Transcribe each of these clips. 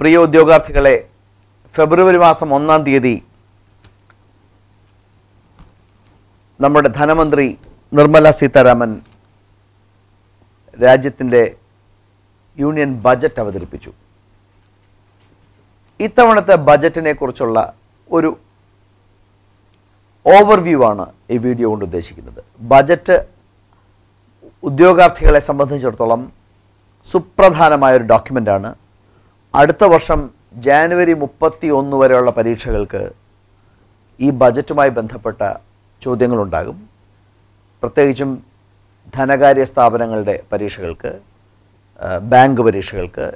പ്രിയ ഉദ്യോഗാർത്ഥികളെ ഫെബ്രുവരി മാസം ഒന്നാം തീയതി നമ്മുടെ ധനമന്ത്രി നിർമ്മല സീതാരാമൻ രാജ്യത്തിന്റെ യൂണിയൻ ബജറ്റ് അവതരിപ്പിച്ചു. ഇത്തവണത്തെ ബജറ്റിനെ കുറിച്ചുള്ള ഒരു ഓവർവ്യൂ ആണ് ഈ വീഡിയോ കൊണ്ട് ഉദ്ദേശിക്കുന്നത്. ബജറ്റ് ഉദ്യോഗാർത്ഥികളെ സംബന്ധിച്ചിടത്തോളം സുപ്രധാനമായൊരു ഡോക്യുമെന്റാണ് അടുത്ത വർഷം ജാനുവരി മുപ്പത്തി ഒന്ന് വരെയുള്ള പരീക്ഷകൾക്ക് ഈ ബജറ്റുമായി ബന്ധപ്പെട്ട ചോദ്യങ്ങളുണ്ടാകും. പ്രത്യേകിച്ചും ധനകാര്യ സ്ഥാപനങ്ങളുടെ പരീക്ഷകൾക്ക് ബാങ്ക് പരീക്ഷകൾക്ക്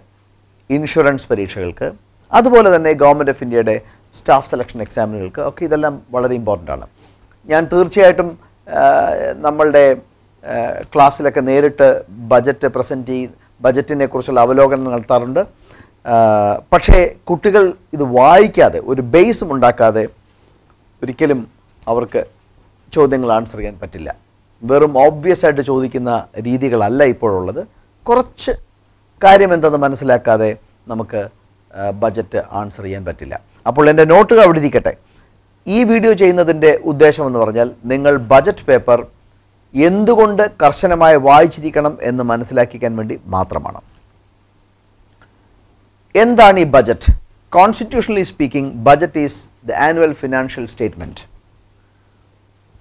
ഇൻഷുറൻസ് പരീക്ഷകൾക്ക് അതുപോലെ തന്നെ ഗവൺമെന്റ് ഓഫ് ഇന്ത്യയുടെ സ്റ്റാഫ് സെലക്ഷൻ എക്സാമിനുകൾക്ക് ഒക്കെ ഇതെല്ലാം വളരെ ഇമ്പോർട്ടന്റ് ആണ്. ഞാൻ തീർച്ചയായിട്ടും നമ്മളുടെ ക്ലാസ്സിലൊക്കെ നേരിട്ട് ബജറ്റ് പ്രസന്റ് ചെയ്ത് ബജറ്റിനെ കുറിച്ചുള്ള അവലോകനം നടത്താറുണ്ട്. പക്ഷേ കുട്ടികൾ ഇത് വായിക്കാതെ ഒരു ബേസും ഉണ്ടാക്കാതെ ഒരിക്കലും അവർക്ക് ചോദ്യങ്ങൾ ആൻസർ ചെയ്യാൻ പറ്റില്ല. വെറും ഓബ്വിയസ് ആയിട്ട് ചോദിക്കുന്ന രീതികളല്ല ഇപ്പോഴുള്ളത്. കുറച്ച് കാര്യം എന്തെന്ന് മനസ്സിലാക്കാതെ നമുക്ക് ബജറ്റ് ആൻസർ ചെയ്യാൻ പറ്റില്ല. അപ്പോൾ എന്റെ നോട്ടുകൾ അവിടെ ഇരിക്കട്ടെ. ഈ വീഡിയോ ചെയ്യുന്നതിന്റെ ഉദ്ദേശം എന്ന് പറഞ്ഞാൽ നിങ്ങൾ ബജറ്റ് പേപ്പർ എന്തുകൊണ്ട് കർശനമായി വായിച്ചിരിക്കണം എന്ന് മനസ്സിലാക്കിക്കാൻ വേണ്ടി മാത്രമാണ്. എന്താണ് ഈ budget? Constitutionally speaking budget is the annual financial statement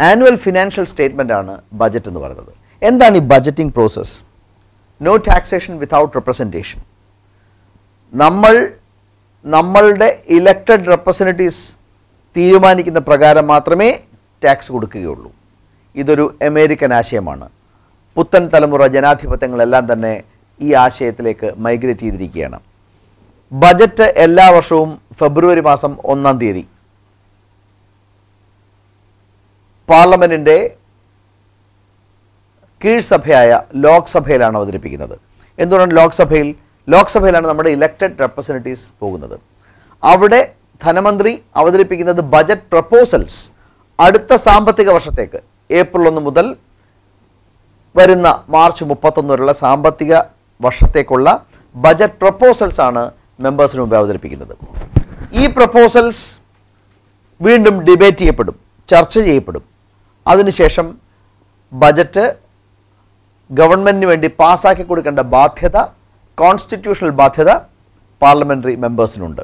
annual financial statement ആണ് ബജറ്റ് എന്ന് പറയുന്നത്. എന്താണ് ഈ budgeting process no taxation without representation നമ്മൾ നമ്മളുടെ ഇലക്റ്റഡ് റെപ്രസെന്റേറ്റീവ്സ് തീരുമാനിക്കുന്ന പ്രകാരം മാത്രമേ ടാക്സ് കൊടുക്കുകയുള്ളൂ. ഇതൊരു അമേരിക്കൻ ആശയമാണ്. പുത്തൻ തലമുറ ജനാധിപത്യങ്ങളെല്ലാം തന്നെ ഈ ആശയത്തിലേക്ക് മൈഗ്രേറ്റ് ചെയ്തിരിക്കുകയാണ്. ബജറ്റ് എല്ലാ വർഷവും ഫെബ്രുവരി മാസം ഒന്നാം തീയതി. പാർലമെന്റിന്റെ കീഴ്സഭയായ ലോക്സഭയിലാണ് അവതരിപ്പിക്കുന്നത്. എന്തുകൊണ്ടാണ് ലോക്സഭയിൽ? ലോക്സഭയിലാണ് നമ്മുടെ ഇലക്റ്റഡ് റെപ്രസെന്റേറ്റീവ്സ് പോകുന്നത്. അവിടെ ധനമന്ത്രി അവതരിപ്പിക്കുന്നത് ബജറ്റ് പ്രപ്പോസൽസ് അടുത്ത സാമ്പത്തിക വർഷത്തേക്ക് ഏപ്രിൽ ഒന്ന് മുതൽ വരുന്ന മാർച്ച് മുപ്പത്തൊന്ന് വരെയുള്ള സാമ്പത്തിക വർഷത്തേക്കുള്ള ബജറ്റ് പ്രപ്പോസൽസ് ആണ് മെമ്പേഴ്സിന് മുമ്പ് അവതരിപ്പിക്കുന്നത്. ഈ പ്രപ്പോസൽസ് വീണ്ടും ഡിബേറ്റ് ചെയ്യപ്പെടും ചർച്ച ചെയ്യപ്പെടും. അതിനുശേഷം ബജറ്റ് ഗവൺമെന്റിന് വേണ്ടി പാസ്സാക്കി കൊടുക്കേണ്ട ബാധ്യത കോൺസ്റ്റിറ്റ്യൂഷണൽ ബാധ്യത പാർലമെന്ററി മെമ്പേഴ്സിനുണ്ട്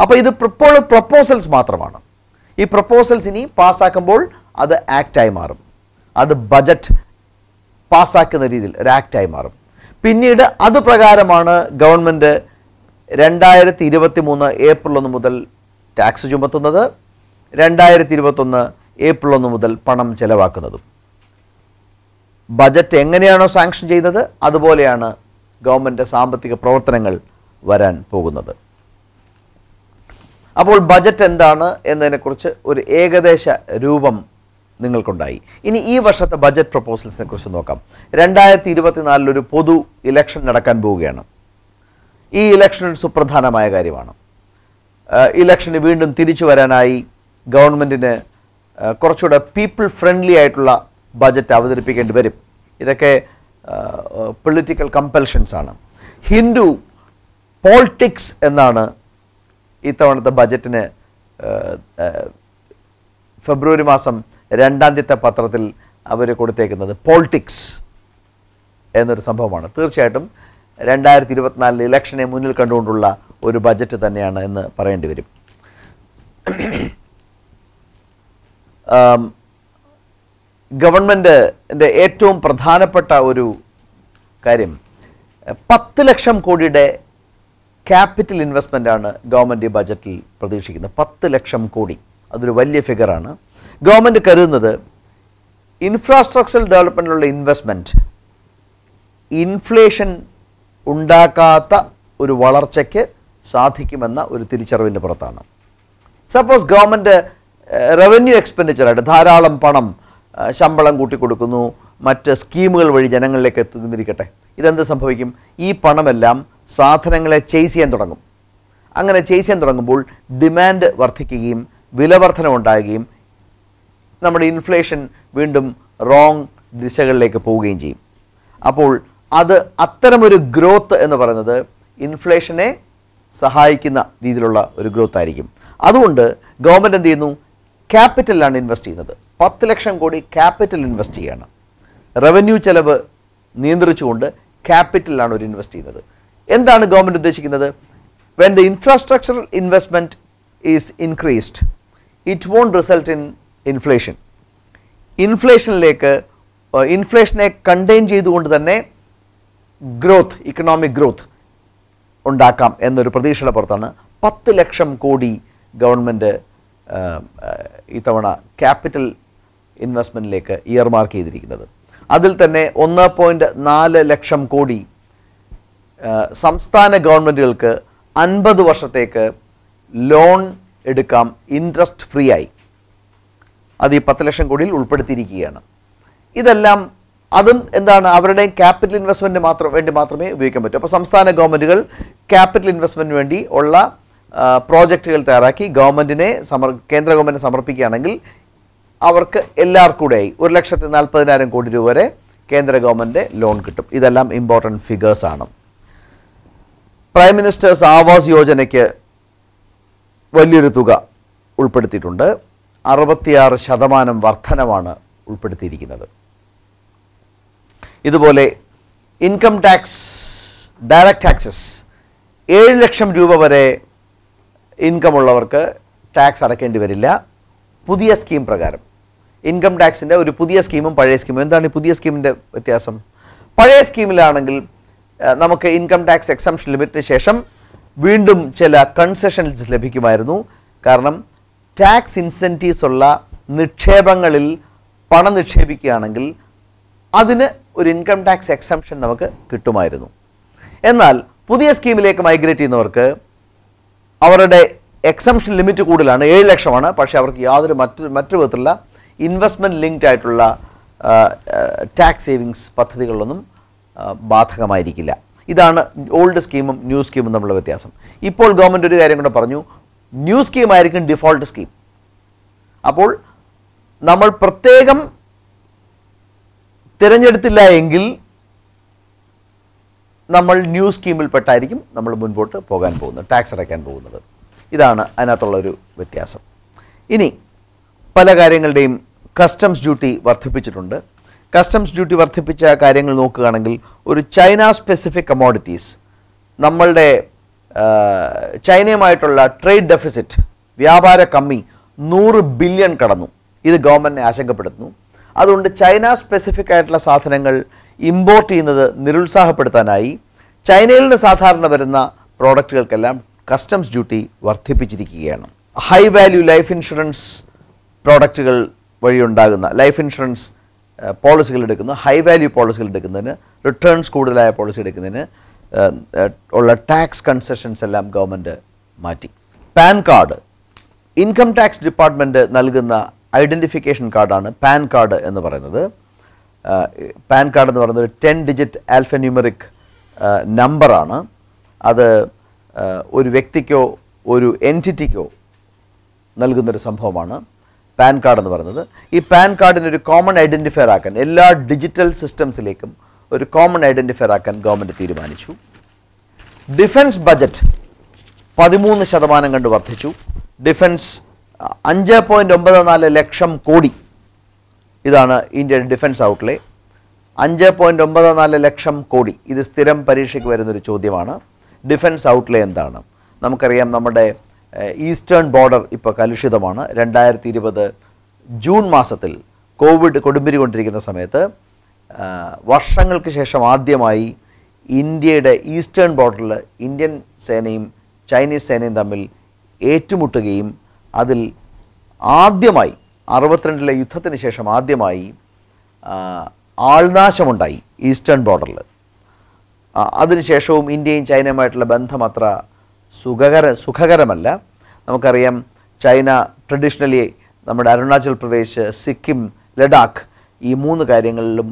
അപ്പോൾ ഇത് ഇപ്പോൾ പ്രപ്പോസൽസ് മാത്രമാണ്. ഈ പ്രപ്പോസൽസ് ഇനി പാസ്സാക്കുമ്പോൾ അത് ആക്റ്റായി മാറും. അത് ബജറ്റ് പാസ്സാക്കുന്ന രീതിയിൽ ഒരു ആക്റ്റായി മാറും. പിന്നീട് അതുപ്രകാരമാണ് ഗവൺമെന്റ് രണ്ടായിരത്തി ഇരുപത്തി മൂന്ന് ഏപ്രിൽ ഒന്ന് മുതൽ ടാക്സ് ചുമത്തുന്നത് രണ്ടായിരത്തി ഇരുപത്തൊന്ന് ഏപ്രിൽ ഒന്ന് മുതൽ പണം ചെലവാക്കുന്നതും. ബജറ്റ് എങ്ങനെയാണോ സാങ്ഷൻ ചെയ്തത് അതുപോലെയാണ് ഗവൺമെന്റ് സാമ്പത്തിക പ്രവർത്തനങ്ങൾ വരാൻ പോകുന്നത്. അപ്പോൾ ബജറ്റ് എന്താണ് എന്നതിനെക്കുറിച്ച് ഒരു ഏകദേശ രൂപം നിങ്ങൾക്കുണ്ടായി. ഇനി ഈ വർഷത്തെ ബജറ്റ് പ്രപ്പോസൽസിനെ കുറിച്ച് നോക്കാം. രണ്ടായിരത്തി ഇരുപത്തിനാലിൽ ഒരു പൊതു ഇലക്ഷൻ നടക്കാൻ പോവുകയാണ്. ഈ ഇലക്ഷൻ സുപ്രധാനമായ കാര്യമാണ്. ഇലക്ഷന് വീണ്ടും തിരിച്ചു വരാനായി ഗവൺമെന്റിന് കുറച്ചുകൂടെ പീപ്പിൾ ഫ്രണ്ട്ലി ആയിട്ടുള്ള ബജറ്റ് അവതരിപ്പിക്കേണ്ടി വരും. ഇതൊക്കെ പൊളിറ്റിക്കൽ കമ്പൽഷൻസ് ആണ്. ഹിന്ദു പോളിറ്റിക്സ് എന്നാണ് ഇത്തവണത്തെ ബജറ്റിന് ഫെബ്രുവരി മാസം രണ്ടാം തീയതി പത്രത്തിൽ അവർ കൊടുത്തേക്കുന്നത്. പോളിറ്റിക്സ് എന്നൊരു സംഭവമാണ്. തീർച്ചയായിട്ടും രണ്ടായിരത്തി ഇരുപത്തിനാലിൽ ഇലക്ഷനെ മുന്നിൽ കണ്ടുകൊണ്ടുള്ള ഒരു ബജറ്റ് തന്നെയാണ് എന്ന് പറയേണ്ടി വരും. ഗവൺമെന്റിന്റെ ഏറ്റവും പ്രധാനപ്പെട്ട ഒരു കാര്യം പത്ത് ലക്ഷം കോടിയുടെ ക്യാപിറ്റൽ ഇൻവെസ്റ്റ്മെന്റ് ആണ് ഗവൺമെന്റ് ബജറ്റിൽ പ്രതീക്ഷിക്കുന്നത്. പത്ത് ലക്ഷം കോടി. അതൊരു വലിയ ഫിഗറാണ് ഗവൺമെന്റ് കരുതുന്നത് ഇൻഫ്രാസ്ട്രക്ചറൽ ഡെവലപ്മെന്റിലുള്ള ഇൻവെസ്റ്റ്മെന്റ് ഇൻഫ്ലേഷൻ ഉണ്ടാക്കാത്ത ഒരു വളർച്ചയ്ക്ക് സാധിക്കുമെന്ന ഒരു തിരിച്ചറിവിന്റെ പുറത്താണ്. സപ്പോസ് ഗവൺമെന്റ് റവന്യൂ എക്സ്പെൻഡിച്ചറായിട്ട് ധാരാളം പണം ശമ്പളം കൂട്ടിക്കൊടുക്കുന്നു മറ്റ് സ്കീമുകൾ വഴി ജനങ്ങളിലേക്ക് എത്തുന്നിരിക്കട്ടെ ഇതെന്ത് സംഭവിക്കും? ഈ പണമെല്ലാം സാധനങ്ങളെ ചെയ്സ് ചെയ്യാൻ തുടങ്ങും. അങ്ങനെ ചെയ്സ് ചെയ്യാൻ തുടങ്ങുമ്പോൾ ഡിമാൻഡ് വർദ്ധിക്കുകയും വിലവർധന ഉണ്ടാകുകയും നമ്മുടെ ഇൻഫ്ലേഷൻ വീണ്ടും റോങ് ദിശകളിലേക്ക് പോവുകയും ചെയ്യും. അപ്പോൾ അത് അത്തരമൊരു ഗ്രോത്ത് എന്ന് പറയുന്നത് ഇൻഫ്ലേഷനെ സഹായിക്കുന്ന രീതിയിലുള്ള ഒരു ഗ്രോത്ത് ആയിരിക്കും. അതുകൊണ്ട് ഗവൺമെന്റ് എന്ത് ചെയ്യുന്നു? ക്യാപിറ്റലിലാണ് ഇൻവെസ്റ്റ് ചെയ്യുന്നത്. പത്ത് ലക്ഷം കോടി ക്യാപിറ്റൽ ഇൻവെസ്റ്റ് ചെയ്യണം. റവന്യൂ ചെലവ് നിയന്ത്രിച്ചുകൊണ്ട് ക്യാപിറ്റലിലാണ് ഒരു ഇൻവെസ്റ്റ് ചെയ്യുന്നത്. എന്താണ് ഗവൺമെന്റ് ഉദ്ദേശിക്കുന്നത്? When the infrastructural investment is increased it won't result in inflation ഇൻഫ്ലേഷനിലേക്ക് ഇൻഫ്ലേഷനെ കണ്ടെയ്ൻ ചെയ്തുകൊണ്ട് തന്നെ ഗ്രോത്ത് ഇക്കണോമിക് ഗ്രോത്ത് ഉണ്ടാക്കാം എന്നൊരു പ്രതീക്ഷയുടെ പുറത്താണ് പത്ത് ലക്ഷം കോടി ഗവൺമെന്റ് ഇത്തവണ ക്യാപിറ്റൽ ഇൻവെസ്റ്റ്മെന്റിലേക്ക് ഇയർ മാർക്ക് ചെയ്തിരിക്കുന്നത്. അതിൽ തന്നെ ഒന്ന് പോയിന്റ് നാല് ലക്ഷം കോടി സംസ്ഥാന ഗവൺമെന്റുകൾക്ക് അൻപത് വർഷത്തേക്ക് ലോൺ എടുക്കാം ഇൻട്രസ്റ്റ് ഫ്രീ ആയി. അത് ഈ പത്ത് ലക്ഷം കോടിയിൽ ഉൾപ്പെടുത്തിയിരിക്കുകയാണ്. ഇതെല്ലാം അതും എന്താണ് അവരുടെ ക്യാപിറ്റൽ ഇൻവെസ്റ്റ്മെന്റ് മാത്രം വേണ്ടി മാത്രമേ ഉപയോഗിക്കാൻ പറ്റൂ. അപ്പോൾ സംസ്ഥാന ഗവൺമെന്റുകൾ ക്യാപിറ്റൽ ഇൻവെസ്റ്റ്മെന്റിന് വേണ്ടി ഉള്ള പ്രോജക്റ്റുകൾ തയ്യാറാക്കി ഗവൺമെന്റിനെ സമർ കേന്ദ്ര ഗവൺമെന്റ് സമർപ്പിക്കുകയാണെങ്കിൽ അവർക്ക് എല്ലാവർക്കും കൂടെയായി ഒരു ലക്ഷത്തി നാൽപ്പതിനായിരം കോടി രൂപ വരെ കേന്ദ്ര ഗവൺമെന്റ് ലോൺ കിട്ടും. ഇതെല്ലാം ഇമ്പോർട്ടന്റ് ആണ്. പ്രൈം മിനിസ്റ്റേഴ്സ് ആവാസ് യോജനയ്ക്ക് വലിയൊരു തുക ഉൾപ്പെടുത്തിയിട്ടുണ്ട്. അറുപത്തിയാറ് ശതമാനം വർധനമാണ് ഉൾപ്പെടുത്തിയിരിക്കുന്നത്. ഇതുപോലെ ഇൻകം ടാക്സ് ഡയറക്റ്റ് ടാക്സസ് ഏഴ് ലക്ഷം രൂപ വരെ ഇൻകം ഉള്ളവർക്ക് ടാക്സ് അടക്കേണ്ടി വരില്ല. പുതിയ സ്കീം പ്രകാരം. ഇൻകം ടാക്സിന്റെ ഒരു പുതിയ സ്കീമും പഴയ സ്കീമും എന്താണ് ഈ പുതിയ സ്കീമിന്റെ വ്യത്യാസം? പഴയ സ്കീമിലാണെങ്കിൽ നമുക്ക് ഇൻകം ടാക്സ് എക്സംഷൻ ലിമിറ്റിന് ശേഷം വീണ്ടും ചില കൺസെഷൻസ് ലഭിക്കുമായിരുന്നു. കാരണം ടാക്സ് ഇൻസെന്റീവ്സ് ഉള്ള നിക്ഷേപങ്ങളിൽ പണം നിക്ഷേപിക്കുകയാണെങ്കിൽ അതിന് ഒരു ഇൻകം ടാക്സ് എക്സംഷൻ നമുക്ക് കിട്ടുമായിരുന്നു. എന്നാൽ പുതിയ സ്കീമിലേക്ക് മൈഗ്രേറ്റ് ചെയ്യുന്നവർക്ക് അവരുടെ എക്സംഷൻ ലിമിറ്റ് കൂടുതലാണ് ഏഴ് ലക്ഷമാണ്. പക്ഷേ അവർക്ക് യാതൊരു മറ്റു മറ്റു വിധത്തിലുള്ള ഇൻവെസ്റ്റ്മെന്റ് ലിങ്ക്ഡ് ആയിട്ടുള്ള ടാക്സ് സേവിങ്സ് പദ്ധതികളിലൊന്നും ബാധകമായിരിക്കില്ല. ഇതാണ് ഓൾഡ് സ്കീമും ന്യൂ സ്കീമും തമ്മിലുള്ള വ്യത്യാസം. ഇപ്പോൾ ഗവൺമെന്റ് ഒരു കാര്യം കൂടെ പറഞ്ഞു ന്യൂ സ്കീമായിരിക്കും ഡിഫോൾട്ട് സ്കീം അപ്പോൾ നമ്മൾ പ്രത്യേകം തിരഞ്ഞെടുത്തില്ല എങ്കിൽ നമ്മൾ ന്യൂ സ്കീമിൽപ്പെട്ടായിരിക്കും നമ്മൾ മുൻപോട്ട് പോകാൻ പോകുന്നത് ടാക്സ് അടയ്ക്കാൻ പോകുന്നത്. ഇതാണ് അതിനകത്തുള്ള ഒരു വ്യത്യാസം. ഇനി പല കാര്യങ്ങളുടെയും കസ്റ്റംസ് ഡ്യൂട്ടി വർദ്ധിപ്പിച്ചിട്ടുണ്ട്. കസ്റ്റംസ് ഡ്യൂട്ടി വർദ്ധിപ്പിച്ച കാര്യങ്ങൾ നോക്കുകയാണെങ്കിൽ ഒരു ചൈന സ്പെസിഫിക് കമോഡിറ്റീസ് നമ്മളുടെ ചൈനയുമായിട്ടുള്ള ട്രേഡ് ഡെഫിസിറ്റ് വ്യാപാര കമ്മി നൂറ് ബില്യൺ കടന്നു. ഇത് ഗവൺമെന്റിനെ ആശങ്കപ്പെടുത്തുന്നു. അതുകൊണ്ട് ചൈന സ്പെസിഫിക് ആയിട്ടുള്ള സാധനങ്ങൾ ഇമ്പോർട്ട് ചെയ്യുന്നത് നിരുത്സാഹപ്പെടുത്താനായി ചൈനയിൽ നിന്ന് സാധാരണ വരുന്ന പ്രോഡക്റ്റുകൾക്കെല്ലാം കസ്റ്റംസ് ഡ്യൂട്ടി വർദ്ധിപ്പിച്ചിരിക്കുകയാണ്. ഹൈ വാല്യൂ ലൈഫ് ഇൻഷുറൻസ് പ്രോഡക്റ്റുകൾ വഴിയുണ്ടാകുന്ന ലൈഫ് ഇൻഷുറൻസ് പോളിസികൾ എടുക്കുന്ന ഹൈ വാല്യൂ പോളിസികൾ എടുക്കുന്നതിന് റിട്ടേൺസ് കൂടുതലായ പോളിസി എടുക്കുന്നതിന് ഉള്ള ടാക്സ് കൺസെഷൻസ് എല്ലാം ഗവൺമെന്റ് മാറ്റി. PAN card income tax department നൽകുന്ന ഐഡന്റിഫിക്കേഷൻ കാർഡാണ് പാൻ കാർഡ് എന്ന് പറയുന്നത്. പാൻ കാർഡ് എന്ന് പറയുന്നത് ഒരു ടെൻ ഡിജിറ്റ് ആൽഫന്യൂമറിക് നമ്പറാണ്. അത് ഒരു വ്യക്തിക്കോ ഒരു എന്റിറ്റിക്കോ നൽകുന്നൊരു സംഭവമാണ് പാൻ കാർഡ് എന്ന് പറയുന്നത്. ഈ പാൻ കാർഡിന് ഒരു കോമൺ ഐഡന്റിഫയർ ആക്കാൻ എല്ലാ ഡിജിറ്റൽ സിസ്റ്റംസിലേക്കും ഒരു കോമൺ ഐഡന്റിഫയർ ആക്കാൻ ഗവൺമെന്റ് തീരുമാനിച്ചു. ഡിഫൻസ് ബജറ്റ് പതിമൂന്ന് ശതമാനം കണ്ട് വർദ്ധിച്ചു. ഡിഫൻസ് അഞ്ച് പോയിന്റ് ഒമ്പത് നാല് ലക്ഷം കോടി. ഇതാണ് ഇന്ത്യയുടെ ഡിഫൻസ് ഔട്ട്ലേ അഞ്ച് പോയിന്റ് ഒമ്പത് നാല് ലക്ഷം കോടി. ഇത് സ്ഥിരം പരീക്ഷയ്ക്ക് വരുന്നൊരു ചോദ്യമാണ്. ഡിഫൻസ് ഔട്ട്ലേ എന്താണ്? നമുക്കറിയാം നമ്മുടെ ഈസ്റ്റേൺ ബോർഡർ ഇപ്പോൾ കലുഷിതമാണ്. രണ്ടായിരത്തി ഇരുപത് ജൂൺ മാസത്തിൽ കോവിഡ് കൊടുമ്പിരി കൊണ്ടിരിക്കുന്ന സമയത്ത് വർഷങ്ങൾക്ക് ശേഷം ആദ്യമായി ഇന്ത്യയുടെ ഈസ്റ്റേൺ ബോർഡറിൽ ഇന്ത്യൻ സേനയും ചൈനീസ് സേനയും തമ്മിൽ ഏറ്റുമുട്ടുകയും അതിൽ ആദ്യമായി അറുപത്തിരണ്ടിലെ യുദ്ധത്തിന് ശേഷം ആദ്യമായി ആൾനാശമുണ്ടായി ഈസ്റ്റേൺ ബോർഡറിൽ. അതിനുശേഷവും ഇന്ത്യയും ചൈനയുമായിട്ടുള്ള ബന്ധം അത്ര സുഖകര സുഖകരമല്ല. നമുക്കറിയാം ചൈന ട്രഡീഷണലി നമ്മുടെ അരുണാചൽ പ്രദേശ് സിക്കിം ലഡാക്ക് ഈ മൂന്ന് കാര്യങ്ങളിലും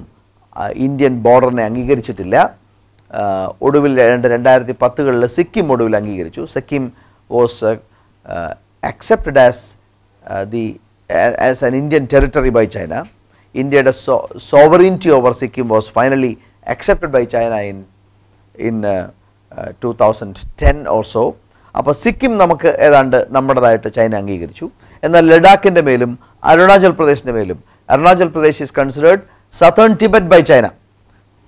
ഇന്ത്യൻ ബോർഡറിനെ അംഗീകരിച്ചിട്ടില്ല. ഒടുവിൽ രണ്ട് രണ്ടായിരത്തി പത്തുകളിൽ സിക്കിം ഒടുവിൽ അംഗീകരിച്ചു. Sikkim was accepted as the as an Indian territory by China. India's so sovereignty over Sikkim was finally accepted by China in in uh, uh, 2010 or so. അപ്പോൾ സിക്കിം നമുക്ക് ഏതാണ്ട് നമ്മുടേതായിട്ട് ചൈന അംഗീകരിച്ചു എന്നാൽ ലഡാക്കിന്റെ മേലും അരുണാചൽ പ്രദേശിന്റെ മേലും Arunachal Pradesh is considered southern Tibet by China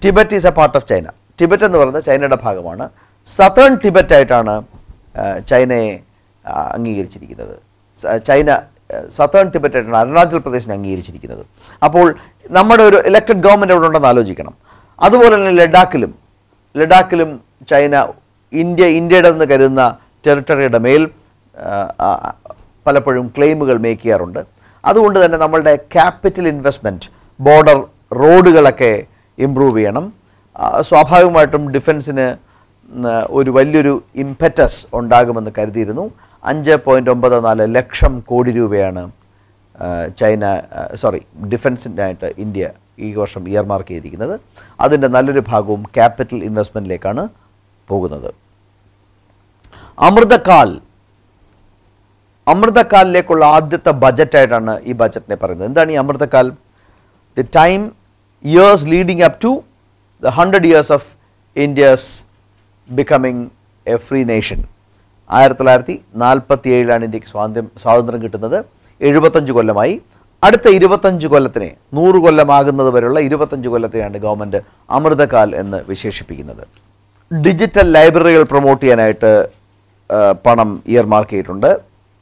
Tibet is a part of China Tibet എന്ന് പറയുന്നത് ചൈനയുടെ ഭാഗമാണ് സതേൺ ടിബറ്റ് ആയിട്ടാണ് ചൈനയെ ആ, അംഗീകരിച്ചിരിക്കുന്നത്. ചൈന സതേൺ ടിബറ്റ് ആയിട്ടാണ് അരുണാചൽ പ്രദേശിനെ അംഗീകരിച്ചിരിക്കുന്നത്. അപ്പോൾ നമ്മുടെ ഒരു ഇലക്ടഡ് ഗവൺമെന്റ് അവിടെ ഉണ്ടെന്ന് ആലോചിക്കണം. അതുപോലെ തന്നെ ലഡാക്കിലും ലഡാക്കിലും ചൈന ഇന്ത്യ ഇന്ത്യയുടെ എന്ന് കരുതുന്ന ടെറിട്ടറിയുടെ മേൽ പലപ്പോഴും ക്ലെയിമുകൾ മേക്ക് ചെയ്യാറുണ്ട്. അതുകൊണ്ട് തന്നെ നമ്മളുടെ ക്യാപിറ്റൽ ഇൻവെസ്റ്റ്മെന്റ് ബോർഡർ റോഡുകളൊക്കെ ഇമ്പ്രൂവ് ചെയ്യണം. സ്വാഭാവികമായിട്ടും ഡിഫൻസിന് ഒരു വലിയൊരു ഇമ്പറ്റസ് ഉണ്ടാകുമെന്ന് കരുതിയിരുന്നു. അഞ്ച് പോയിന്റ് ഒമ്പത് നാല് ലക്ഷം കോടി രൂപയാണ് ചൈന സോറി ഡിഫൻസിനായിട്ട് ഇന്ത്യ ഈ വർഷം ഇയർ മാർക്ക് ചെയ്തിരിക്കുന്നത്. അതിന്റെ നല്ലൊരു ഭാഗവും ക്യാപിറ്റൽ ഇൻവെസ്റ്റ്മെന്റിലേക്കാണ് പോകുന്നത്. അമൃതകാൽ അമൃതകാലിലേക്കുള്ള ആദ്യത്തെ ബജറ്റായിട്ടാണ് ഈ ബജറ്റിനെ പറയുന്നത്. എന്താണ് ഈ Amritkaal? The time years leading up to the hundred years of India's becoming a free nation ആയിരത്തി തൊള്ളായിരത്തി നാൽപ്പത്തി ഏഴിലാണ് ഇന്ത്യയ്ക്ക് സ്വാതന്ത്ര്യം സ്വാതന്ത്ര്യം കിട്ടുന്നത്. എഴുപത്തഞ്ച് കൊല്ലമായി. അടുത്ത ഇരുപത്തഞ്ച് കൊല്ലത്തിനെ നൂറ് കൊല്ലമാകുന്നത് വരെയുള്ള ഇരുപത്തഞ്ച് കൊല്ലത്തെയാണ് ഗവൺമെന്റ് അമൃതകാൽ എന്ന് വിശേഷിപ്പിക്കുന്നത്. ഡിജിറ്റൽ ലൈബ്രറികൾ പ്രൊമോട്ട് ചെയ്യാനായിട്ട് പണം ഇയർമാർക്ക് ചെയ്തിട്ടുണ്ട്.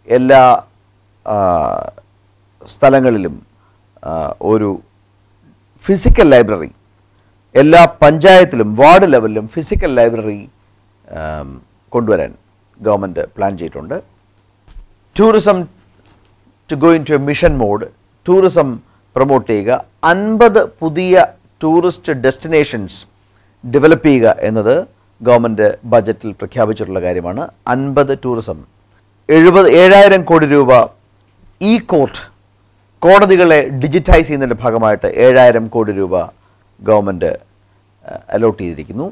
എല്ലാ സ്ഥലങ്ങളിലും ഒരു ഫിസിക്കൽ ലൈബ്രറി എല്ലാ പഞ്ചായത്തിലും വാർഡ് ലെവലിലും ഫിസിക്കൽ ലൈബ്രറി കൊണ്ടുവരാൻ ഗവൺമെന്റ് പ്ലാൻ ചെയ്തിട്ടുണ്ട്. Tourism to go into a mission mode tourism promote ചെയ്യുക അൻപത് പുതിയ ടൂറിസ്റ്റ് ഡെസ്റ്റിനേഷൻസ് ഡെവലപ്പ് ചെയ്യുക എന്നത് ഗവൺമെന്റ് ബജറ്റിൽ പ്രഖ്യാപിച്ചിട്ടുള്ള കാര്യമാണ്. അൻപത് ടൂറിസം എഴുപത് ഏഴായിരം കോടി രൂപ ഇ കോർട്ട് കോടതികളെ ഡിജിറ്റൈസ് ചെയ്യുന്നതിന്റെ ഭാഗമായിട്ട് ഏഴായിരം കോടി രൂപ ഗവൺമെന്റ് അലോട്ട് ചെയ്തിരിക്കുന്നു.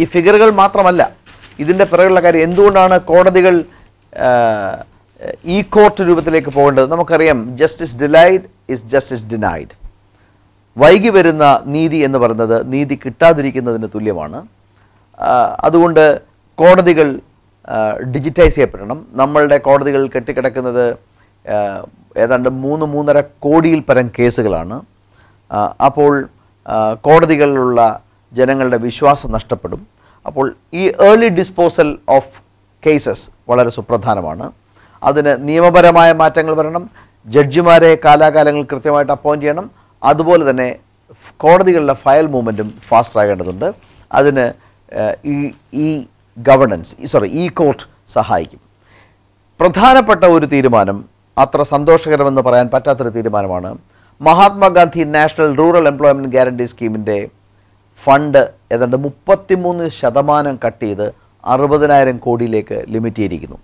ഈ ഫിഗറുകൾ മാത്രമല്ല ഇതിന്റെ പിറകുള്ള കാര്യം എന്തുകൊണ്ടാണ് കോടതികൾ ഈ കോർട്ട് രൂപത്തിലേക്ക് പോകേണ്ടത്? നമുക്കറിയാം justice delayed is justice denied വൈകി വരുന്ന നീതി എന്ന് പറയുന്നത് നീതി കിട്ടാതിരിക്കുന്നതിന് തുല്യമാണ്. അതുകൊണ്ട് കോടതികൾ ഡിജിറ്റൈസ് ചെയ്യപ്പെടണം. നമ്മളുടെ കോടതികൾ കെട്ടിക്കിടക്കുന്നത് ഏതാണ്ട് മൂന്ന് മൂന്നര കോടിയിൽ പരം കേസുകളാണ്. അപ്പോൾ കോടതികളിലുള്ള ജനങ്ങളുടെ വിശ്വാസം നഷ്ടപ്പെടും. അപ്പോൾ ഈ ഏർലി ഡിസ്പോസൽ ഓഫ് കേസസ് വളരെ സുപ്രധാനമാണ്. അതിന് നിയമപരമായ മാറ്റങ്ങൾ വരണം ജഡ്ജിമാരെ കാലാകാലങ്ങൾ കൃത്യമായിട്ട് അപ്പോയിന്റ് ചെയ്യണം അതുപോലെ തന്നെ കോടതികളിലെ ഫയൽ മൂവ്മെന്റും ഫാസ്റ്റ് ആകേണ്ടതുണ്ട്. അതിന് ഈ ഈ ഗവർണൻസ് സോറി ഈ കോർട്ട് സഹായിക്കും. പ്രധാനപ്പെട്ട ഒരു തീരുമാനം അത്ര സന്തോഷകരമെന്ന് പറയാൻ പറ്റാത്തൊരു തീരുമാനമാണ് Mahatma Gandhi national rural employment guarantee സ്കീമിന്റെ fund ഏതാണ്ട് മുപ്പത്തിമൂന്ന് ശതമാനം കട്ട് ചെയ്ത് അറുപതിനായിരം കോടിയിലേക്ക് ലിമിറ്റ് ചെയ്തിരിക്കുന്നു.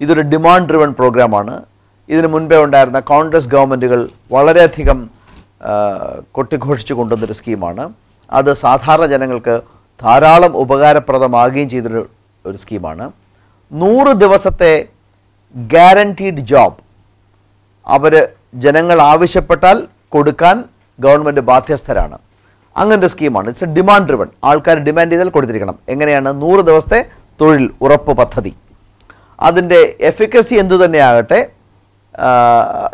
ഇതൊരു ഡിമാൻഡ് ഡ്രിവൺ പ്രോഗ്രാമാണ് ഇതിന് മുൻപേ ഉണ്ടായിരുന്ന കോൺഗ്രസ് ഗവൺമെന്റുകൾ വളരെയധികം കൊട്ടിഘോഷിച്ച് കൊണ്ടുവന്നൊരു സ്കീമാണ് അത് സാധാരണ ജനങ്ങൾക്ക് ധാരാളം ഉപകാരപ്രദമാകുകയും ചെയ്തൊരു ഒരു സ്കീമാണ് നൂറ് ദിവസത്തെ ഗ്യാരണ്ടീഡ് ജോബ് അവർ ജനങ്ങൾ ആവശ്യപ്പെട്ടാൽ കൊടുക്കാൻ ഗവൺമെന്റ് ബാധ്യസ്ഥരാണ്. അങ്ങനൊരു സ്കീമാണ്. ഇറ്റ്സ് എ ഡിമാൻഡ് ഡ്രിവൺ ആൾക്കാർ ഡിമാൻഡ് ചെയ്താൽ കൊടുത്തിരിക്കണം. എങ്ങനെയാണ്? നൂറ് ദിവസത്തെ തൊഴിൽ ഉറപ്പ് പദ്ധതി. അതിന്റെ എഫിക്കസി എന്തു തന്നെയാകട്ടെ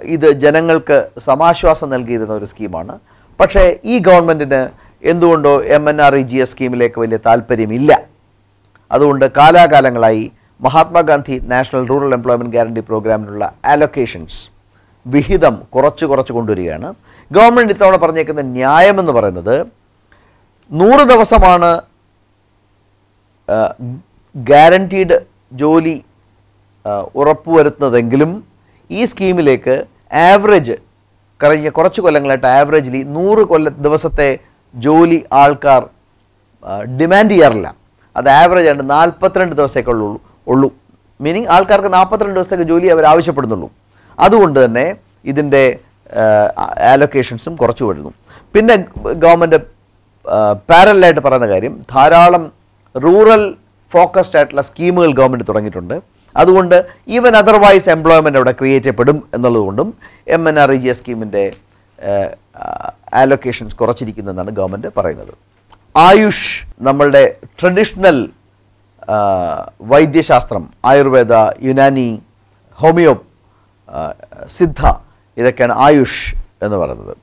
ഇത് ജനങ്ങൾക്ക് സമാശ്വാസം നൽകിയിരുന്ന ഒരു സ്കീമാണ്. പക്ഷേ ഈ ഗവൺമെന്റിന് എന്തുകൊണ്ടോ M N R E G S സ്കീമിലേക്ക് വലിയ താല്പര്യമില്ല. അതുകൊണ്ട് കാലാകാലങ്ങളായി Mahatma Gandhi national rural employment guarantee പ്രോഗ്രാമിനുള്ള allocations വിഹിതം കുറച്ച് കുറച്ച് കൊണ്ടുവരികയാണ്. ഗവൺമെന്റ് ഇത്തവണ പറഞ്ഞേക്കുന്ന ന്യായമെന്ന് പറയുന്നത് നൂറ് ദിവസമാണ് ഗ്യാരണ്ടീഡ് ജോലി ഉറപ്പുവരുത്തുന്നതെങ്കിലും ഈ സ്കീമിലേക്ക് ആവറേജ് കഴിഞ്ഞ കുറച്ച് കൊല്ലങ്ങളായിട്ട് ആവറേജ്ലി നൂറ് കൊല്ല ദിവസത്തെ ജോലി ആൾക്കാർ ഡിമാൻഡ് ചെയ്യാറില്ല. അത് ആവറേജ് ആയിട്ട് നാൽപ്പത്തിരണ്ട് ദിവസത്തേക്കുള്ളൂ ഉള്ളൂ. മീനിങ് ആൾക്കാർക്ക് നാൽപ്പത്തിരണ്ട് ദിവസത്തേക്ക് ജോലി അവർ ആവശ്യപ്പെടുന്നുള്ളൂ. അതുകൊണ്ട് തന്നെ ഇതിന്റെ ആലൊക്കേഷൻസും കുറച്ച് വരുന്നു. പിന്നെ ഗവൺമെന്റ് പാരലായിട്ട് പറയുന്ന കാര്യം ധാരാളം റൂറൽ ഫോക്കസ്ഡ് ആയിട്ടുള്ള സ്കീമുകൾ ഗവൺമെന്റ് തുടങ്ങിയിട്ടുണ്ട്. അതുകൊണ്ട് ഈവൻ അതർവൈസ് എംപ്ലോയ്മെന്റ് അവിടെ ക്രിയേറ്റ് ചെയ്യപ്പെടും എന്നുള്ളതുകൊണ്ടും M N R E G S സ്കീമിന്റെ allocations കുറച്ചിരിക്കുന്നു എന്നാണ് ഗവൺമെന്റ് പറയുന്നത്. ആയുഷ് നമ്മളുടെ ട്രഡീഷണൽ വൈദ്യശാസ്ത്രം ആയുർവേദ യുനാനി ഹോമിയോ സിദ്ധ ഇതൊക്കെയാണ് ആയുഷ് എന്ന് പറയുന്നത്.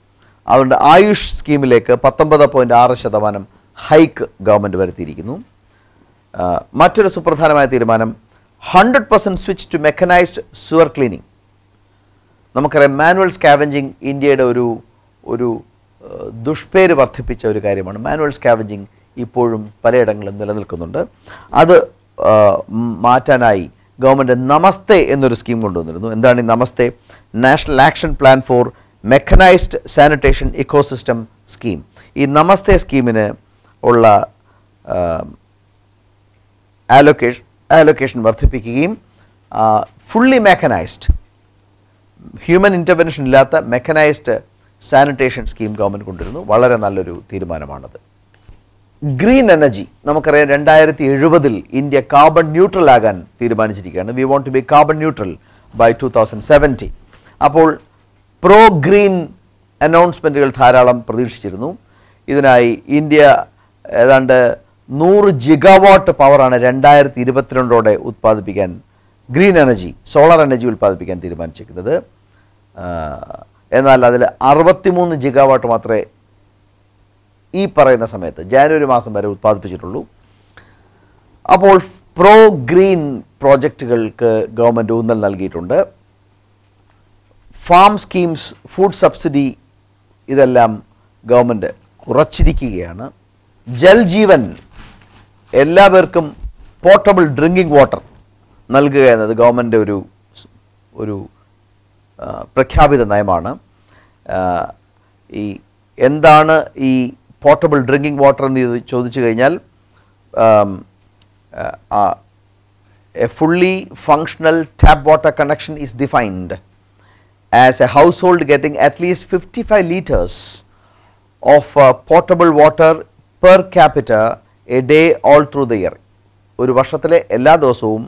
അതുകൊണ്ട് ആയുഷ് സ്കീമിലേക്ക് പത്തൊമ്പത് പോയിന്റ് ആറ് ശതമാനം ഹൈക്ക് ഗവൺമെന്റ് വരുത്തിയിരിക്കുന്നു. മറ്റൊരു സുപ്രധാനമായ തീരുമാനം hundred percent switch to mechanised sewer cleaning നമുക്കറിയാം മാനുവൽ സ്കാവഞ്ചിങ് ഇന്ത്യയുടെ ഒരു ഒരു ദുഷ്പേര് വർദ്ധിപ്പിച്ച ഒരു കാര്യമാണ്. മാനുവൽ സ്കാവഞ്ചിങ് ഇപ്പോഴും പലയിടങ്ങളിലും നിലനിൽക്കുന്നുണ്ട്. അത് മാറ്റാനായി ഗവൺമെന്റ് നമസ്തേ എന്നൊരു സ്കീം കൊണ്ടുവന്നിരുന്നു. എന്താണ് ഈ Namaste? National action plan for mechanised sanitation ecosystem scheme. ഈ നമസ്തേ സ്കീമിന് ഉള്ള ആലോക്കേഷൻ ആലൊക്കേഷൻ വർദ്ധിപ്പിക്കുകയും ഫുള്ളി മെക്കനൈസ്ഡ് ഹ്യൂമൻ ഇന്റർവെൻഷൻ ഇല്ലാത്ത മെക്കനൈസ്ഡ് സാനിറ്റേഷൻ സ്കീം ഗവൺമെന്റ് കൊണ്ടുവരുന്നു. വളരെ നല്ലൊരു തീരുമാനമാണത്. Green energy. നമുക്കറിയാം രണ്ടായിരത്തി എഴുപതിൽ ഇന്ത്യ കാർബൺ ന്യൂട്രൽ ആകാൻ തീരുമാനിച്ചിരിക്കുകയാണ്. We want to be carbon neutral by two thousand seventy. അപ്പോൾ പ്രോ ഗ്രീൻ അനൗൺസ്മെന്റുകൾ ധാരാളം പ്രതീക്ഷിച്ചിരുന്നു. ഇതിനായി ഇന്ത്യ ഏതാണ്ട് നൂറ് ജിഗാവാട്ട് പവറാണ് രണ്ടായിരത്തി ഇരുപത്തിരണ്ടോടെ ഉത്പാദിപ്പിക്കാൻ ഗ്രീൻ എനർജി സോളാർ എനർജി ഉൽപ്പാദിപ്പിക്കാൻ തീരുമാനിച്ചിരിക്കുന്നത്. എന്നാൽ അതിൽ അറുപത്തിമൂന്ന് ജിഗാവാട്ട് മാത്രമേ ഈ പറയുന്ന സമയത്ത് ജാനുവരി മാസം വരെ ഉത്പാദിപ്പിച്ചിട്ടുള്ളൂ. അപ്പോൾ പ്രോ ഗ്രീൻ പ്രോജക്റ്റുകൾക്ക് ഗവൺമെന്റ് ഊന്നൽ നൽകിയിട്ടുണ്ട്. ഫാം സ്കീംസ് ഫുഡ് സബ്സിഡി ഇതെല്ലാം ഗവൺമെന്റ് കുറച്ചിരിക്കുകയാണ് ജൽ ജീവൻ എല്ലാവർക്കും പോർട്ടബിൾ ഡ്രിങ്കിങ് വാട്ടർ നൽകുക എന്നത് ഗവൺമെന്റ് ഒരു ഒരു പ്രഖ്യാപിത നയമാണ്. ഈ എന്താണ് ഈ പോർട്ടബിൾ ഡ്രിങ്കിങ് വാട്ടർ എന്ന് ചോദിച്ചു കഴിഞ്ഞാൽ a fully functional tap water connection is defined as a household getting at least fifty five litres of portable water per capita a day all through the year ഒരു വർഷത്തിലെ എല്ലാ ദിവസവും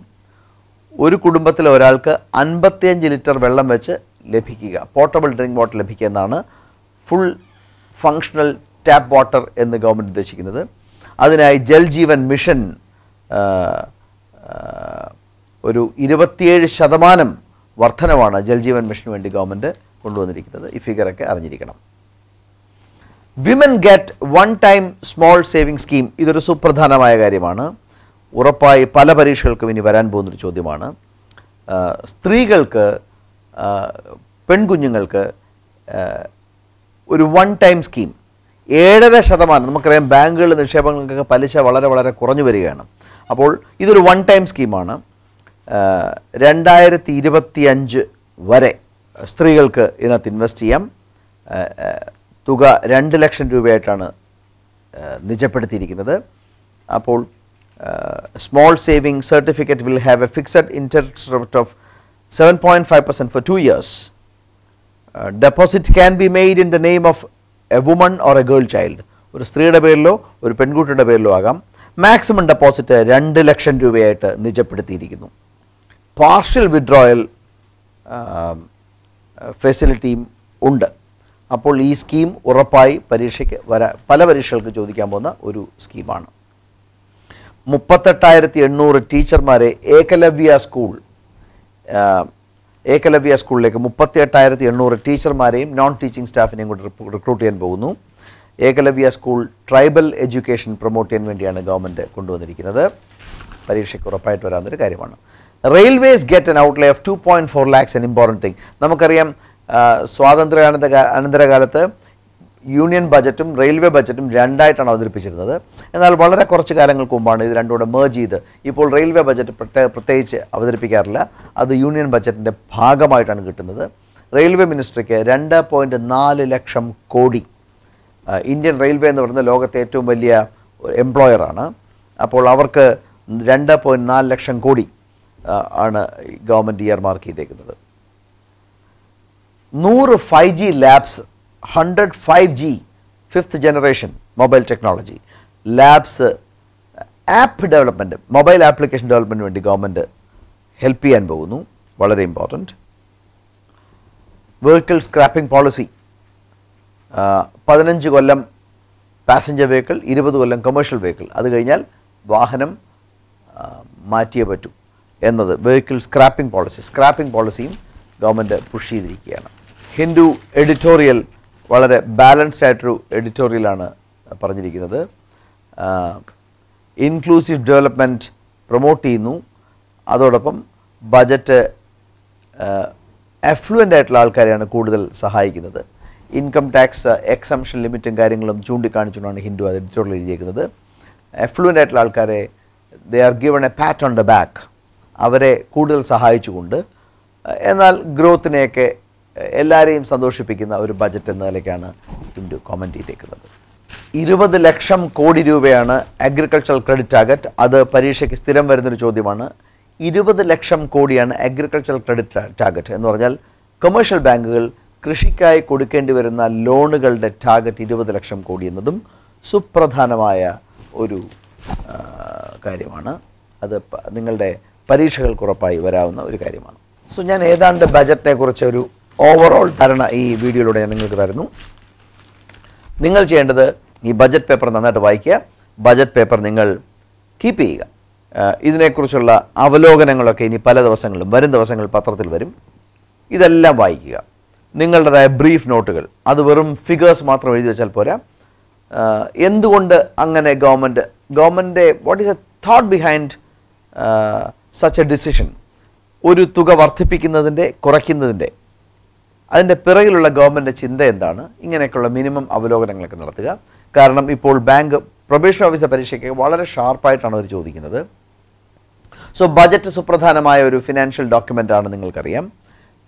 ഒരു കുടുംബത്തിലെ ഒരാൾക്ക് അൻപത്തിയഞ്ച് ലിറ്റർ വെള്ളം വെച്ച് ലഭിക്കുക പോർട്ടബിൾ ഡ്രിങ്ക് വാട്ടർ ലഭിക്കുക എന്നാണ് ഫുൾ ഫങ്ഷണൽ ടാപ്പ് വാട്ടർ എന്ന് ഗവൺമെന്റ് ഉദ്ദേശിക്കുന്നത്. അതിനായി ജൽജീവൻ മിഷൻ ഒരു ഇരുപത്തിയേഴ് ശതമാനം വർധനമാണ് ജൽജീവൻ മിഷന് വേണ്ടി ഗവൺമെന്റ് കൊണ്ടുവന്നിരിക്കുന്നത്. ഈ ഫിഗറൊക്കെ അറിഞ്ഞിരിക്കണം. Women get one time small saving scheme ഇതൊരു സുപ്രധാനമായ കാര്യമാണ്. ഉറപ്പായി പല പരീക്ഷകൾക്കും ഇനി വരാൻ പോകുന്നൊരു ചോദ്യമാണ്. സ്ത്രീകൾക്ക് പെൺകുഞ്ഞുങ്ങൾക്ക് ഒരു വൺ ടൈം സ്കീം ഏഴര ശതമാനം നമുക്കറിയാം ബാങ്കുകളിൽ നിക്ഷേപങ്ങൾക്കൊക്കെ പലിശ വളരെ വളരെ കുറഞ്ഞു വരികയാണ്. അപ്പോൾ ഇതൊരു വൺ ടൈം സ്കീമാണ് രണ്ടായിരത്തി ഇരുപത്തി അഞ്ച് വരെ സ്ത്രീകൾക്ക് ഇതിനകത്ത് ഇൻവെസ്റ്റ് ചെയ്യാം. തുക രണ്ട് ലക്ഷം രൂപയായിട്ടാണ് നിജപ്പെടുത്തിയിരിക്കുന്നത്. അപ്പോൾ small saving certificate will have a fixed interest of seven point five percent for two years deposit can be made in the name of a woman or a girl child ഒരു സ്ത്രീയുടെ പേരിലോ ഒരു പെൺകുട്ടിയുടെ പേരിലോ ആകാം. മാക്സിമം ഡെപ്പോസിറ്റ് രണ്ട് ലക്ഷം രൂപയായിട്ട് നിജപ്പെടുത്തിയിരിക്കുന്നു. Partial withdrawal ഫെസിലിറ്റിയും ഉണ്ട്. അപ്പോൾ ഈ സ്കീം ഉറപ്പായി പരീക്ഷയ്ക്ക് വരാ പല പരീക്ഷകൾക്ക് ചോദിക്കാൻ പോകുന്ന ഒരു സ്കീമാണ് മുപ്പത്തെട്ടായിരത്തി എണ്ണൂറ് ടീച്ചർമാരെ ഏകലവ്യ സ്കൂൾ ഏകലവ്യ സ്കൂളിലേക്ക് മുപ്പത്തി എട്ടായിരത്തി എണ്ണൂറ് ടീച്ചർമാരെയും നോൺ ടീച്ചിങ് സ്റ്റാഫിനെയും കൂടി റിക്രൂട്ട് ചെയ്യാൻ പോകുന്നു. Eklavya school tribal education promote ചെയ്യാൻ വേണ്ടിയാണ് ഗവൺമെന്റ് കൊണ്ടുവന്നിരിക്കുന്നത്. പരീക്ഷയ്ക്ക് ഉറപ്പായിട്ട് വരാവുന്നൊരു കാര്യമാണ്. Railways get an outlay of two point four lakhs an important thing നമുക്കറിയാം സ്വാതന്ത്ര്യാനന്ത അനന്തരകാലത്ത് യൂണിയൻ ബജറ്റും റെയിൽവേ ബജറ്റും രണ്ടായിട്ടാണ് അവതരിപ്പിച്ചിരുന്നത്. എന്നാൽ വളരെ കുറച്ച് കാലങ്ങൾക്ക് മുമ്പാണ് ഇത് രണ്ടുകൂടെ മേർജ് ചെയ്ത് ഇപ്പോൾ റെയിൽവേ ബജറ്റ് പ്രത്യേകിച്ച് അവതരിപ്പിക്കാറില്ല. അത് യൂണിയൻ ബജറ്റിന്റെ ഭാഗമായിട്ടാണ് കിട്ടുന്നത്. റെയിൽവേ മിനിസ്ട്രിക്ക് രണ്ട് പോയിന്റ് നാല് ലക്ഷം കോടി ഇന്ത്യൻ റെയിൽവേ എന്ന് പറയുന്ന ലോകത്തെ ഏറ്റവും വലിയ എംപ്ലോയറാണ്. അപ്പോൾ അവർക്ക് രണ്ട് പോയിന്റ് നാല് ലക്ഷം കോടി ആണ് ഗവൺമെന്റ് ഇയർ മാർക്ക് ചെയ്തേക്കുന്നത്. നൂറ് five G labs hundred five G fifth generation mobile technology labs app development mobile application ഡെവലപ്മെന്റിന് വേണ്ടി ഗവൺമെന്റ് ഹെൽപ്പ് ചെയ്യാൻ പോകുന്നു. വളരെ ഇമ്പോർട്ടന്റ് വെഹിക്കിൾ സ്ക്രാപ്പിംഗ് പോളിസി പതിനഞ്ച് കൊല്ലം പാസഞ്ചർ വെഹിക്കിൾ ഇരുപത് കൊല്ലം കൊമേഴ്ഷ്യൽ വെഹിക്കിൾ അത് കഴിഞ്ഞാൽ വാഹനം മാറ്റിയേ പറ്റൂ എന്നത് വെഹിക്കിൾ സ്ക്രാപ്പിംഗ് പോളിസി സ്ക്രാപ്പിംഗ് പോളിസിയും ഗവൺമെന്റ് പുഷ് ചെയ്തിരിക്കുകയാണ്. ഹിന്ദു എഡിറ്റോറിയൽ വളരെ ബാലൻസ്ഡ് ആയിട്ടൊരു എഡിറ്റോറിയലാണ് പറഞ്ഞിരിക്കുന്നത്. ഇൻക്ലൂസീവ് ഡെവലപ്മെന്റ് പ്രൊമോട്ട് ചെയ്യുന്നു. അതോടൊപ്പം ബജറ്റ് എഫ്ലുവന്റ് ആയിട്ടുള്ള ആൾക്കാരെയാണ് കൂടുതൽ സഹായിക്കുന്നത്. ഇൻകം ടാക്സ് എക്സംഷൻ ലിമിറ്റും കാര്യങ്ങളും ചൂണ്ടിക്കാണിച്ചുകൊണ്ടാണ് ഹിന്ദു അത് എഡിറ്റോറിയൽ എഴുതിയേക്കുന്നത്. എഫ്ലുവന്റ് ആയിട്ടുള്ള ആൾക്കാരെ they are given a pat on the back അവരെ കൂടുതൽ സഹായിച്ചുകൊണ്ട് എന്നാൽ ഗ്രോത്തിനെയൊക്കെ എല്ലാവരെയും സന്തോഷിപ്പിക്കുന്ന ഒരു ബജറ്റ് എന്ന നിലയ്ക്കാണ് ഇന്ത്യ കോമന്റ് ചെയ്തേക്കുന്നത് ഇരുപത് ലക്ഷം കോടി രൂപയാണ് അഗ്രികൾച്ചറൽ ക്രെഡിറ്റ് ടാർഗറ്റ് അത് പരീക്ഷയ്ക്ക് സ്ഥിരം വരുന്നൊരു ചോദ്യമാണ്. ഇരുപത് ലക്ഷം കോടിയാണ് അഗ്രികൾച്ചറൽ ക്രെഡിറ്റ് ടാർഗറ്റ് എന്ന് പറഞ്ഞാൽ കൊമേഴ്ഷ്യൽ ബാങ്കുകൾ കൃഷിക്കായി കൊടുക്കേണ്ടി വരുന്ന ലോണുകളുടെ ടാർഗറ്റ് ഇരുപത് ലക്ഷം കോടി എന്നതും സുപ്രധാനമായ ഒരു കാര്യമാണ്. അത് നിങ്ങളുടെ പരീക്ഷകൾക്ക് ഉറപ്പായി വരാവുന്ന ഒരു കാര്യമാണ്. സോ ഞാൻ ഏതാണ്ട് ബജറ്റിനെ കുറിച്ച് ഒരു ഓവറോൾ ധാരണ ഈ വീഡിയോയിലൂടെ ഞാൻ നിങ്ങൾക്ക് തരുന്നു. നിങ്ങൾ ചെയ്യേണ്ടത് ഈ ബജറ്റ് പേപ്പർ നന്നായിട്ട് വായിക്കുക. ബജറ്റ് പേപ്പർ നിങ്ങൾ കീപ്പ് ചെയ്യുക. ഇതിനെക്കുറിച്ചുള്ള അവലോകനങ്ങളൊക്കെ ഇനി പല ദിവസങ്ങളിലും വരും ദിവസങ്ങളിൽ പത്രത്തിൽ വരും. ഇതെല്ലാം വായിക്കുക. നിങ്ങളുടേതായ ബ്രീഫ് നോട്ടുകൾ അത് വെറും ഫിഗേഴ്സ് മാത്രം എഴുതി വെച്ചാൽ പോരാ. എന്തുകൊണ്ട് അങ്ങനെ government government what is a thought behind such a decision ഒരു തുക വർദ്ധിപ്പിക്കുന്നതിന്റെ കുറയ്ക്കുന്നതിന്റെ അതിന്റെ പിറകിലുള്ള ഗവൺമെന്റ് ചിന്ത എന്താണ്? ഇങ്ങനെയൊക്കെയുള്ള മിനിമം അവലോകനങ്ങളൊക്കെ നടത്തുക. കാരണം ഇപ്പോൾ ബാങ്ക് പ്രൊബേഷൻ ഓഫീസർ പരീക്ഷയ്ക്ക് വളരെ ഷാർപ്പായിട്ടാണ് അവർ ചോദിക്കുന്നത്. സോ ബജറ്റ് സുപ്രധാനമായ ഒരു ഫിനാൻഷ്യൽ ഡോക്യുമെന്റ് ആണ് നിങ്ങൾക്കറിയാം.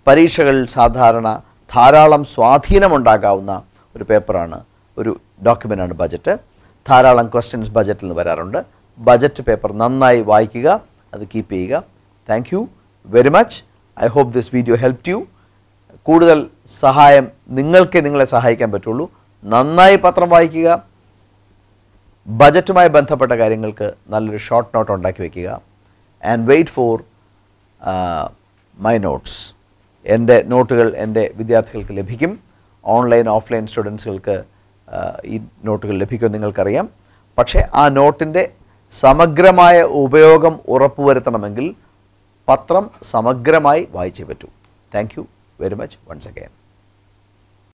പരീക്ഷകളിൽ സാധാരണ ധാരാളം സ്വാധീനമുണ്ടാകാവുന്ന ഒരു പേപ്പറാണ് ഒരു ഡോക്യുമെന്റാണ് ബജറ്റ് ധാരാളം ക്വസ്റ്റ്യൻസ് ബജറ്റിൽ നിന്ന് വരാറുണ്ട്. ബജറ്റ് പേപ്പർ നന്നായി വായിക്കുക അത് കീപ്പ് ചെയ്യുക. Thank you very much I hope this video help you കൂടുതൽ സഹായം നിങ്ങൾക്ക് നിങ്ങളെ സഹായിക്കാൻ പറ്റുള്ളൂ. നന്നായി പത്രം വായിക്കുക. ബജറ്റുമായി ബന്ധപ്പെട്ട കാര്യങ്ങൾക്ക് നല്ലൊരു ഷോർട്ട് നോട്ട് ഉണ്ടാക്കി വയ്ക്കുക and wait for my notes എന്റെ നോട്ടുകൾ എന്റെ വിദ്യാർത്ഥികൾക്ക് ലഭിക്കും. ഓൺലൈൻ ഓഫ്ലൈൻ സ്റ്റുഡൻസുകൾക്ക് ഈ നോട്ടുകൾ ലഭിക്കുമെന്ന് നിങ്ങൾക്കറിയാം. പക്ഷേ ആ നോട്ടിന്റെ സമഗ്രമായ ഉപയോഗം ഉറപ്പുവരുത്തണമെങ്കിൽ പത്രം സമഗ്രമായി വായിച്ചേ പറ്റൂ. Thank you very much once again